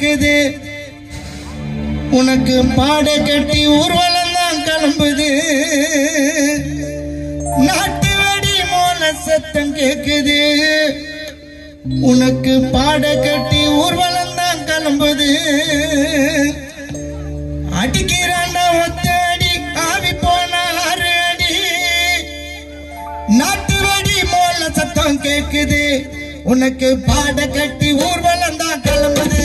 கேக்குது உனக்கு பாட கட்டி ஊர்வலம் தான் கிளம்புது. நாட்டு வெடி மோல சத்தம் கேக்குது. உனக்கு பாட கட்டி ஊர்வலம் தான் கிளம்புது. அடிக்கிறாண்ட ஒத்த அடி ஆவி போன ஆறு அடி நாட்டு வெடி மோல சத்தம் கேக்குது. உனக்கு பாட கட்டி ஊர்வலம் தான் கிளம்புது.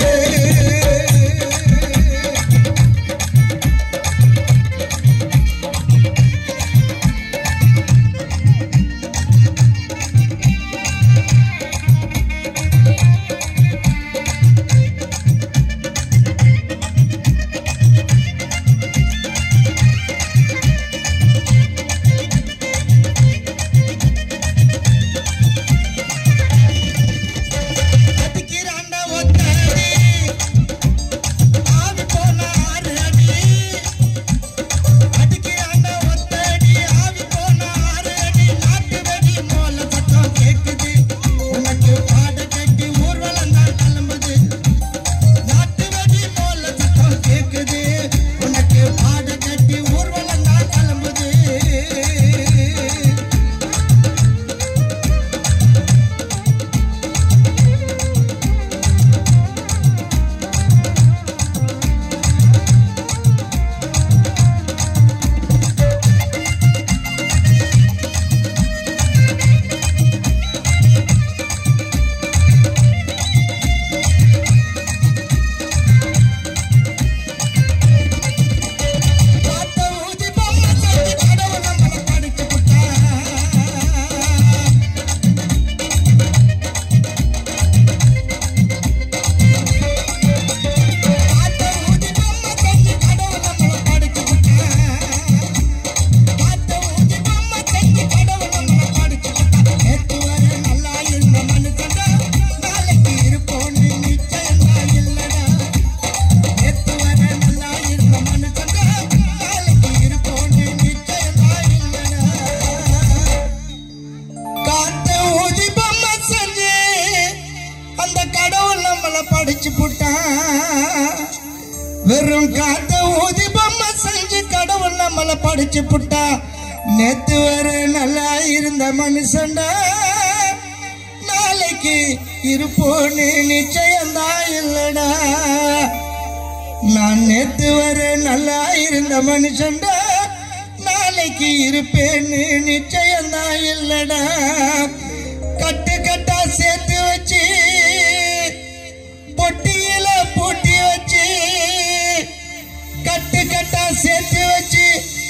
படிச்சு புட்டான் வெறும் காத்த ஊதி பொம்மை செஞ்சு கடவுள் நம்மளை படிச்சு புட்டா. நேத்து வர நல்லா இருந்த மனுஷன்டா. நாளைக்கு இருப்போன்னு நிச்சயந்தா இல்லடா. நான் நேத்து வர நல்லா இருந்த மனுஷன்டா. நாளைக்கு இருப்பேன்னு நிச்சயந்தா இல்லடா. கட்டு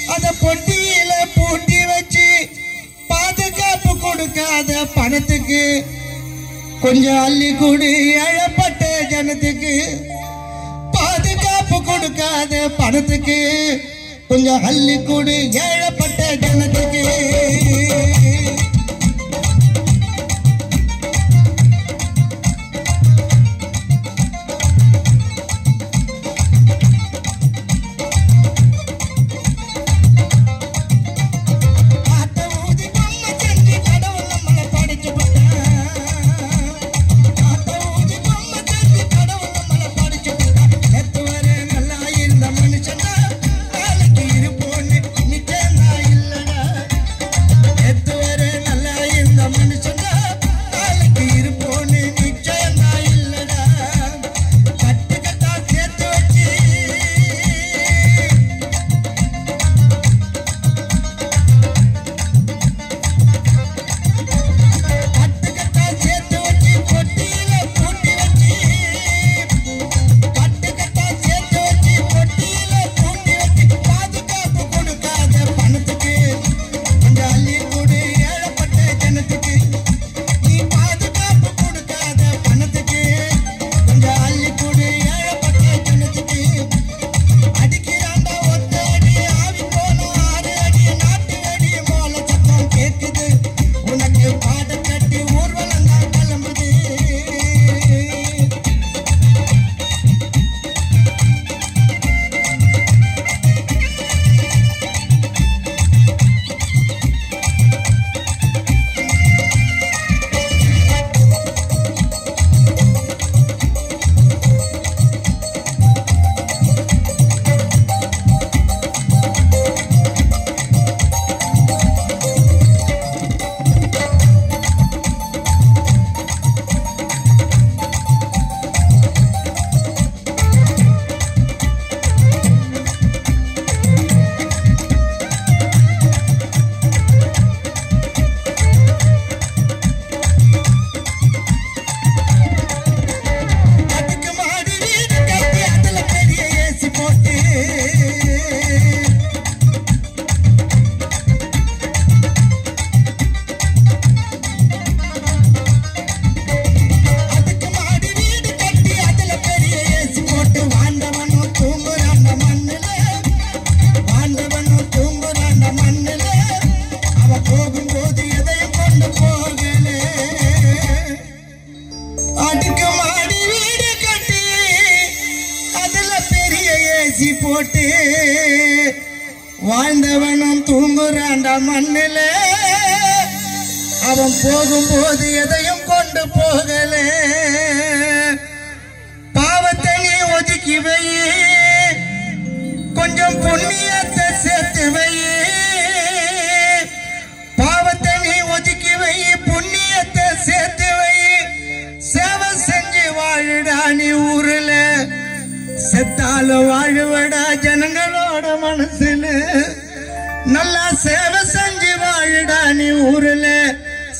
அத பொட்டியில பூட்டி வச்சு பாதுகாப்பு கொடுக்காத பணத்துக்கு. கொஞ்சம் அள்ளி கூடு ஏழப்பட்ட ஜனத்துக்கு. பாதுகாப்பு கொடுக்காத பணத்துக்கு. கொஞ்சம் அள்ளி கூடு ஏழப்பட்ட ஜனத்துக்கு. போட்டு. வாழ்ந்தவனும் தூங்குறான்டா மண்ணிலே. அவன் போகும்போது எதை மனசுல நல்லா சேவை செஞ்சு வாழுடா நீ ஊருல.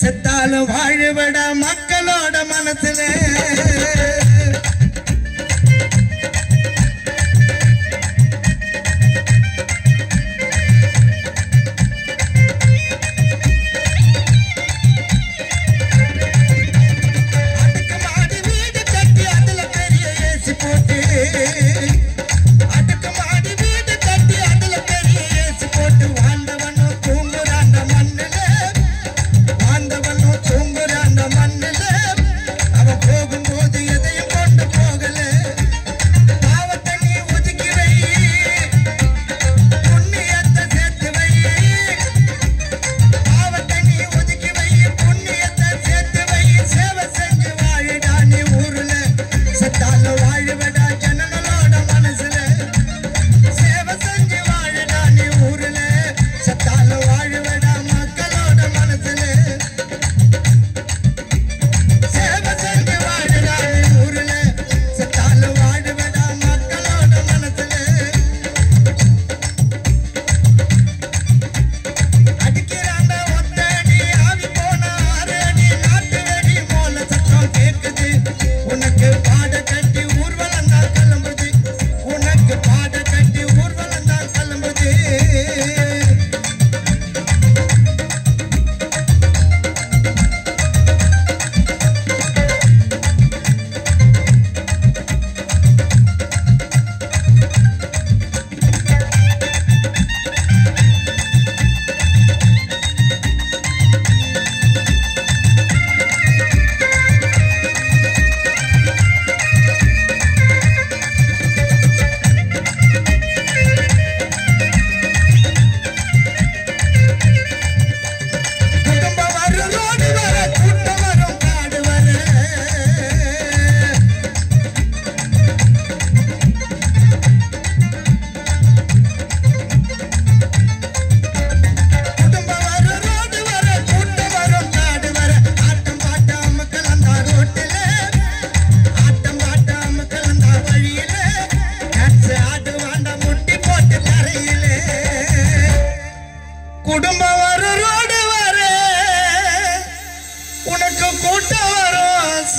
செத்தாலும் வாழுவடா மக்களோட மனசுல.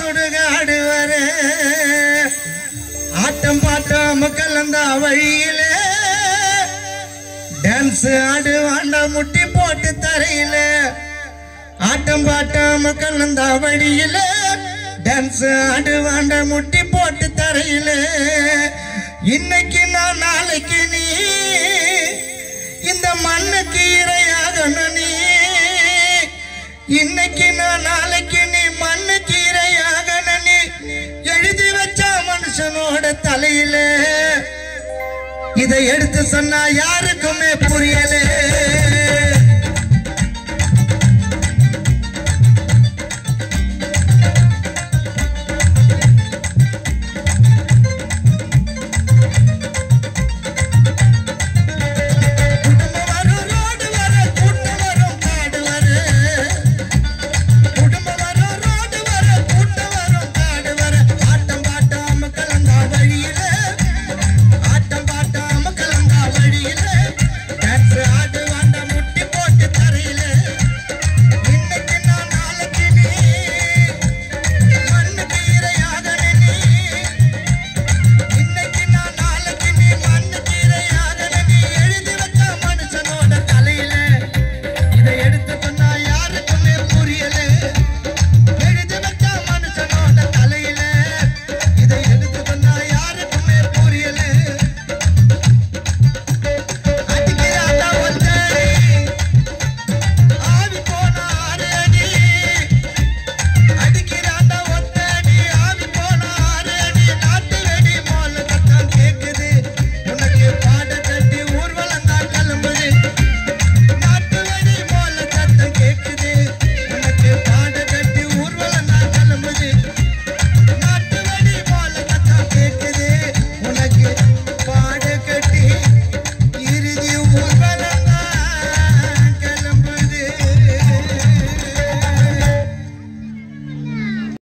சுடுகாடுவரே ஆட்டம் பாட்டம் கலந்த வழியிலே. டான்ஸ் ஆடுவாண்டா முட்டி போட்டு தரையில. ஆட்டம் பாட்டம் கலந்த வழியில. டான்ஸ் ஆடுவாண்டா முட்டி போட்டு தரையில. இன்னைக்கு நான் நாளைக்கு நீ. இந்த மண்ணுக்கு இரையாகணும் நீ. இன்னைக்கு நான் நாளை எடுத்து சொன்னா யாருக்குமே புரியலே